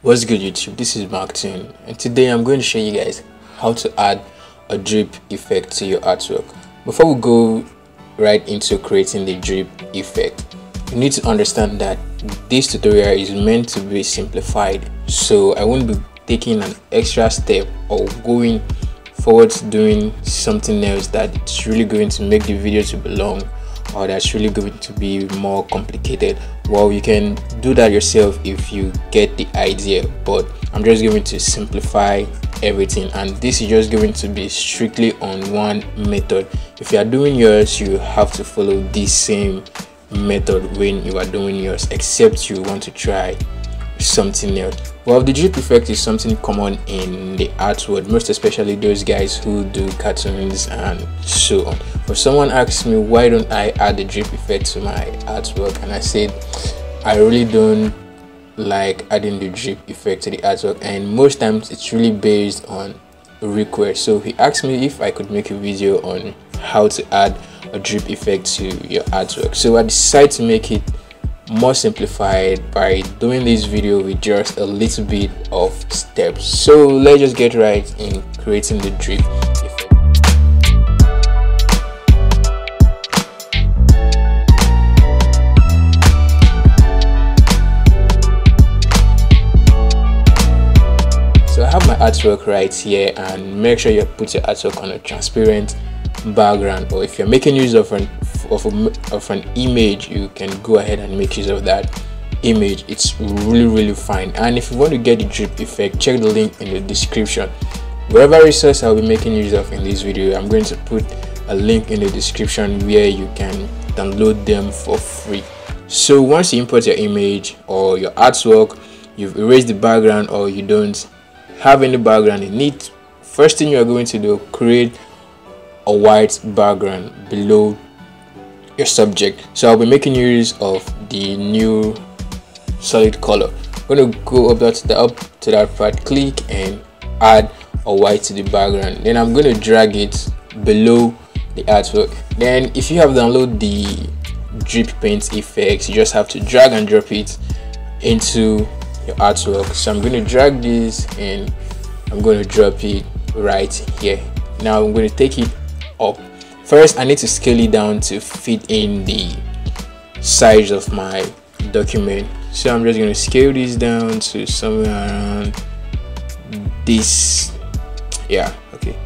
What's good YouTube? This is Martin and today I'm going to show you guys how to add a drip effect to your artwork. Before we go right into creating the drip effect, you need to understand that this tutorial is meant to be simplified so I won't be taking an extra step or going forward to doing something else that it's really going to make the video to belong or that's really going to be more complicated. Well you can do that yourself if you get the idea but i'm just going to simplify everything and this is just going to be strictly on one method. If you are doing yours you have to follow this same method when you are doing yours except you want to try something else well the drip effect is something common in the art world most especially those guys who do cartoons and so on. But someone asked me why don't i add the drip effect to my artwork? And i said i really don't like adding the drip effect to the artwork and most times it's really based on request. So he asked me if i could make a video on how to add a drip effect to your artwork. So i decided to make it more simplified by doing this video with just a little bit of steps. So let's just get right in creating the drip so i have my artwork right here and make sure you put your artwork on a transparent background or if you're making use of an of, a, of an image you can go ahead and make use of that image. It's really really fine. And if you want to get the drip effect check the link in the description. Whatever resource i'll be making use of in this video i'm going to put a link in the description where you can download them for free. So once you import your image or your artwork you've erased the background or you don't have any background in it first thing you are going to do create a white background below your subject. So i'll be making use of the new solid color. I'm to go up to the up to that part click and add a white to the background. Then i'm to drag it below the artwork. Then if you have downloaded the drip paint effects you just have to drag and drop it into your artwork. So i'm going to drag this and i'm going to drop it right here. Now i'm going to take it up first i need to scale it down to fit in the size of my document. So i'm just going to scale this down to somewhere around this yeah okay.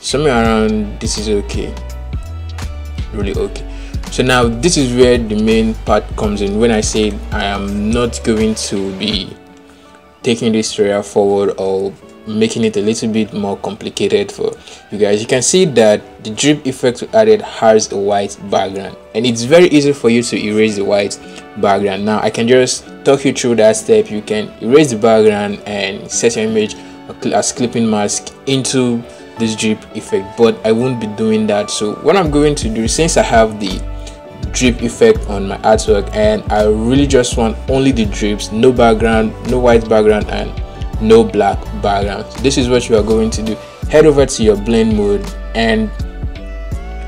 Somewhere around this is okay. Really okay. So now this is where the main part comes in. When i say i am not going to be taking this tutorial forward or making it a little bit more complicated for you guys. You can see that the drip effect added has a white background and it's very easy for you to erase the white background. Now i can just talk you through that step. You can erase the background and set your image as clipping mask into this drip effect but i won't be doing that. So what i'm going to do since i have the drip effect on my artwork and i really just want only the drips no background no white background and no black background this is what you are going to do. Head over to your blend mode and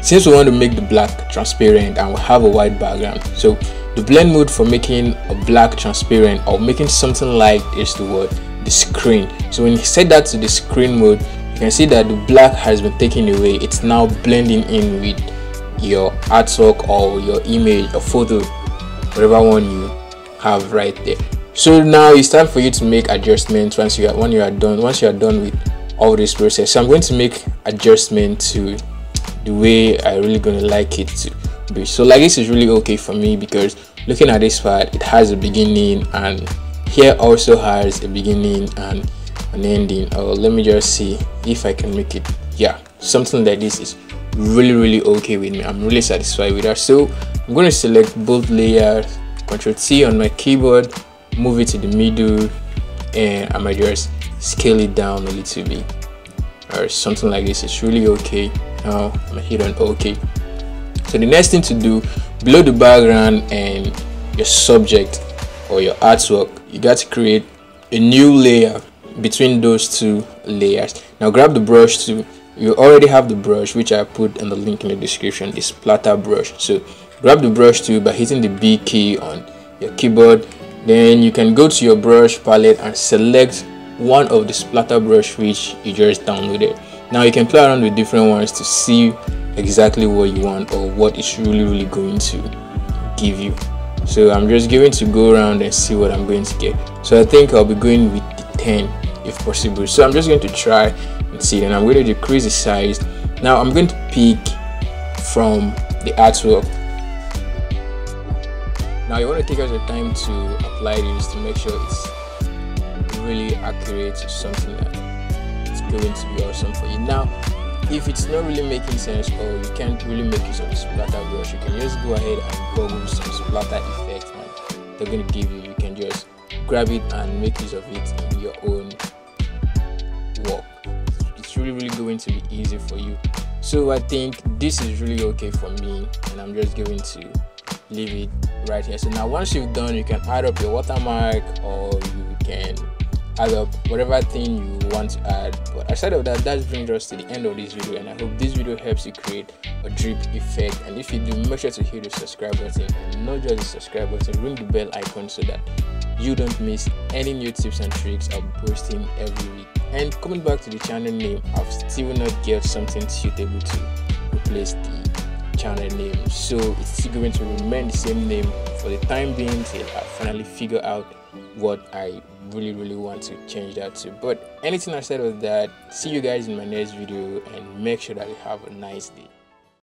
since we want to make the black transparent and we have a white background so the blend mode for making a black transparent or making something like is the word the screen. So when you set that to the screen mode you can see that the black has been taken away. It's now blending in with your artwork or your image or photo whatever one you have right there so now it's time for you to make adjustments once you are when you are done once you are done with all this process. So i'm going to make adjustment to the way i really gonna like it to be. So like this is really okay for me because looking at this part it has a beginning and here also has a beginning and an ending. Oh let me just see if i can make it. Yeah something like this is really really okay with me. I'm really satisfied with that. So i'm going to select both layers control t on my keyboard move it to the middle and I might just scale it down a little bit. Or something like this it's really okay. Now I'm hit on OK so the next thing to do below the background and your subject or your artwork you got to create a new layer between those two layers. Now grab the brush to you already have the brush which I put in the link in the description this splatter brush. So grab the brush tool by hitting the B key on your keyboard then you can go to your brush palette and select one of the splatter brush which you just downloaded. Now you can play around with different ones to see exactly what you want or what it's really really going to give you. So i'm just going to go around and see what i'm going to get. So i think i'll be going with the 10 if possible. So i'm just going to try and see. And i'm going to decrease the size. Now i'm going to pick from the artwork now you want to take out your time to apply this to make sure it's really accurate to something that it's going to be awesome for you. Now if it's not really making sense or you can't really make use of the splatter brush you can just go ahead and google some splatter effects and they're going to give you you can just grab it and make use of it in your own work. It's really really going to be easy for you. So i think this is really okay for me and i'm just going to leave it right here. So now once you've done you can add up your watermark or you can add up whatever thing you want to add. But aside of that that brings us to the end of this video and i hope this video helps you create a drip effect. And if you do make sure to hit the subscribe button and not just the subscribe button ring the bell icon so that you don't miss any new tips and tricks be posting every week. And coming back to the channel name i've still not get something suitable to replace the channel name. So it's still going to remain the same name. For the time being till i finally figure out what i really really want to change that to. But anything i said of that see you guys in my next video and make sure that you have a nice day